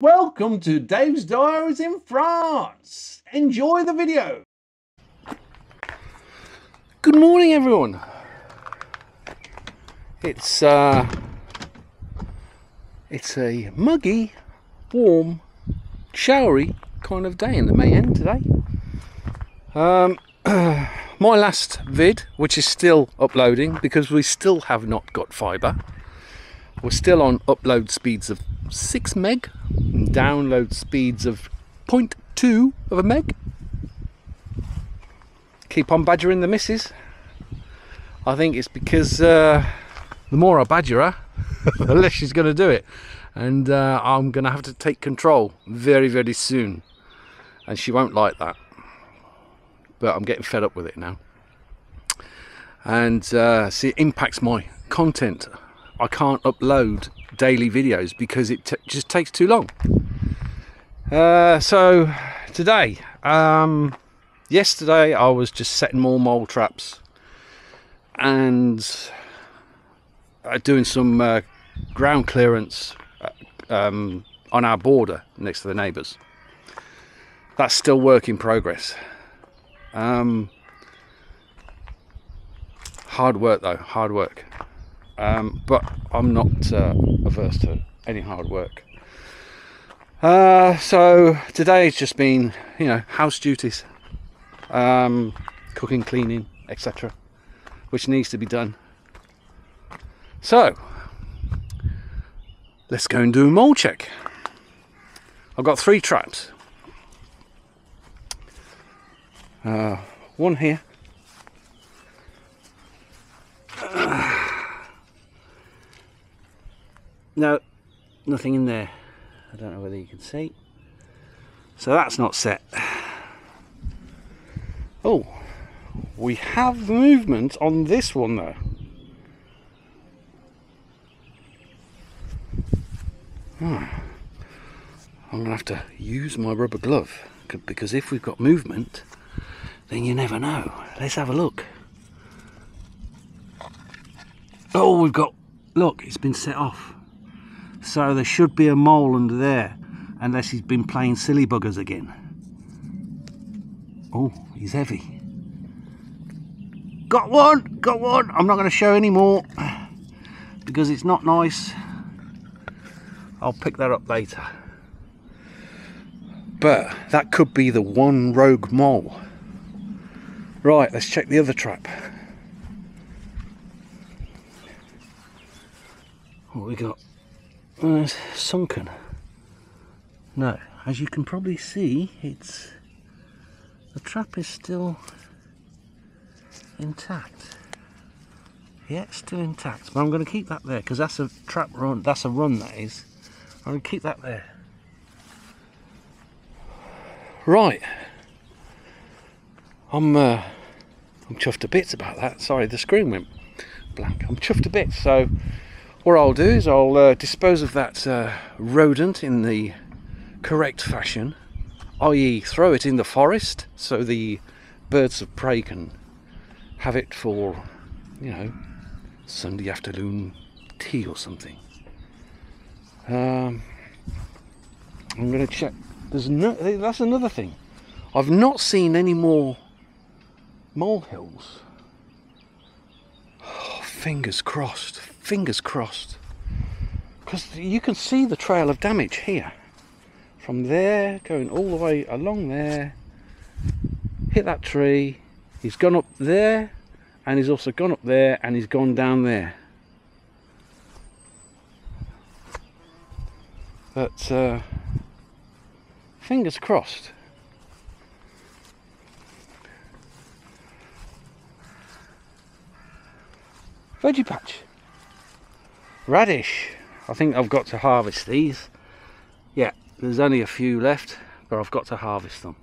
Welcome to Dave's Diaries in France. Enjoy the video. Good morning, everyone. It's uh, it's a muggy, warm, showery kind of day in the Mayenne today. Um, my last vid, which is still uploading because we still have not got fibre. We're still on upload speeds of 6 meg and download speeds of 0.2 of a meg. Keep on badgering the missus. I think it's because uh, the more I badger her, the less she's going to do it. And uh, I'm going to have to take control very, very soon. And she won't like that. But I'm getting fed up with it now. And uh, see, it impacts my content. I can't upload daily videos because it just takes too long. Uh, so today, um, yesterday I was just setting more mole traps and uh, doing some uh, ground clearance uh, um, on our border next to the neighbours. That's still work in progress. Um, hard work though, hard work um, but I'm not uh, averse to any hard work. Uh, so today's just been, you know, house duties, um, cooking, cleaning, etc., which needs to be done. So let's go and do a mole check. I've got three traps. Uh, one here. No, nothing in there. I don't know whether you can see. So that's not set. Oh, we have movement on this one though. Hmm. I'm going to have to use my rubber glove because if we've got movement, then you never know. Let's have a look. Oh, we've got, look, it's been set off. So there should be a mole under there, unless he's been playing silly buggers again. Oh, he's heavy. Got one, got one. I'm not going to show any more because it's not nice. I'll pick that up later. But that could be the one rogue mole. Right, let's check the other trap. What we got? Uh, sunken. No, as you can probably see, it's the trap is still intact. Yeah, it's still intact, but I'm going to keep that there because that's a trap run. That's a run, that is. I'm going to keep that there. Right, I'm uh, I'm chuffed to bits about that. Sorry, the screen went blank. I'm chuffed to bits. So what I'll do is I'll uh, dispose of that uh, rodent in the correct fashion, i.e., throw it in the forest so the birds of prey can have it for, you know, Sunday afternoon tea or something. Um, I'm going to check. There's no. That's another thing. I've not seen any more molehills. Fingers crossed. Fingers crossed. Because you can see the trail of damage here. From there going all the way along there. Hit that tree. He's gone up there and he's also gone up there and he's gone down there. But uh, fingers crossed veggie patch Radish. I think I've got to harvest these. Yeah, there's only a few left, but I've got to harvest them.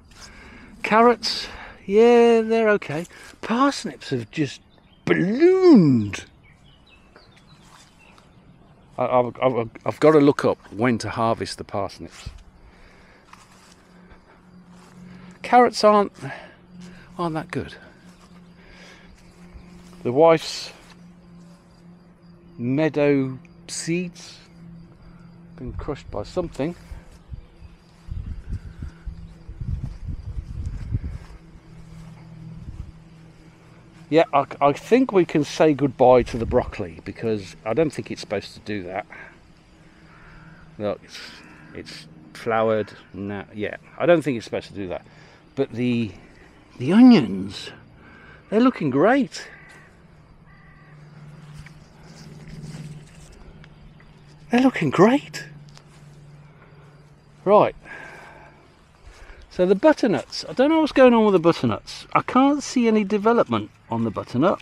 Carrots, yeah, they're okay. Parsnips have just ballooned. I've, I've, I've got to look up when to harvest the parsnips. Carrots aren't aren't that good. The wife's meadow seeds. Been crushed by something. Yeah I, I, think we can say goodbye to the broccoli because I don't think it's supposed to do that. Look it's, it's flowered now yeah I don't think it's supposed to do that. But the the onions they're looking great. They're looking great. Right. So the butternuts, I don't know what's going on with the butternuts. I can't see any development on the butternut.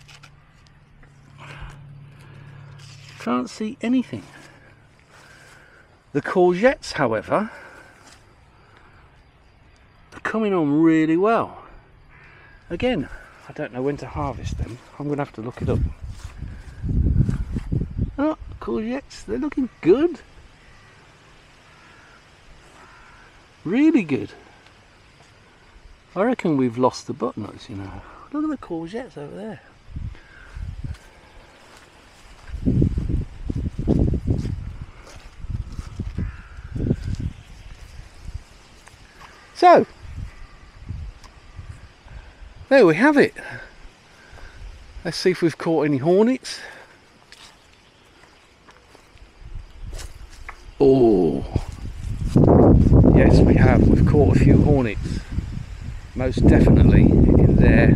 Can't see anything. The courgettes, however, are coming on really well. Again, I don't know when to harvest them. I'm going to have to look it up. Courgettes, they're looking good. Really good. I reckon we've lost the butternuts, you know. Look at the courgettes over there. So, there we have it. Let's see if we've caught any hornets. Oh, yes, we have. We've caught a few hornets. Most definitely in there.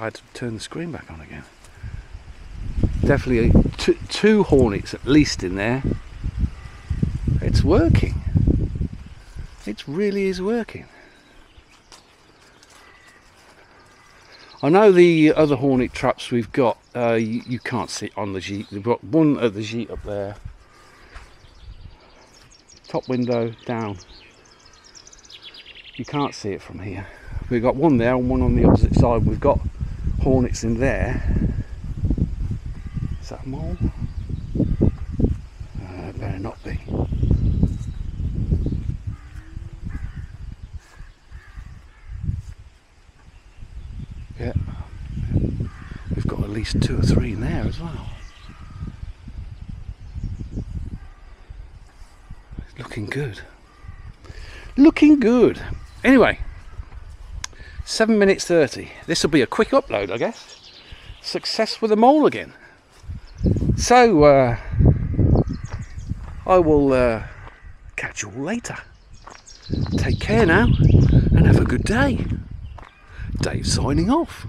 I had to turn the screen back on again. Definitely two, two hornets at least in there. It's working. It really is working. I know the other hornet traps we've got, uh, you, you, can't see on the Jeep. We've got one at the Jeep up there. Top window down. You can't see it from here. We've got one there and one on the opposite side. We've got hornets in there. Is that a mole? Uh, it better not be. Yeah. We've got at least two or three in there as well. Looking good. Looking good. Anyway, 7 minutes 30. This will be a quick upload, I guess. Success with a mole again. So, uh, I will uh, catch you all later. Take care now and have a good day. Dave signing off.